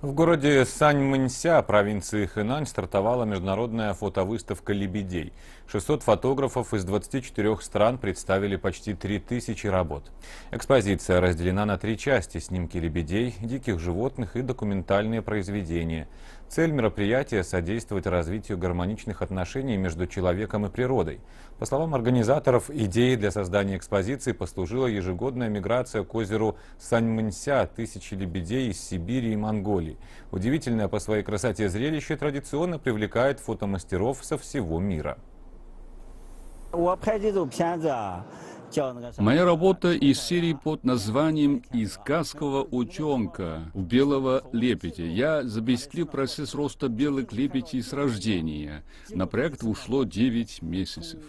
В городе Саньмэнься, провинции Хэнань, стартовала международная фотовыставка «Лебедей». 600 фотографов из 24 стран представили почти 3000 работ. Экспозиция разделена на три части – снимки лебедей, диких животных и документальные произведения. Цель мероприятия – содействовать развитию гармоничных отношений между человеком и природой. По словам организаторов, идеей для создания экспозиции послужила ежегодная миграция к озеру Саньмэнься тысячи лебедей из Сибири и Монголии. Удивительное по своей красоте зрелище традиционно привлекает фотомастеров со всего мира. Моя работа из серии под названием «Из сказкового утенка у белого лепетя». Я запечатлел процесс роста белых лепетей с рождения. На проект ушло 9 месяцев.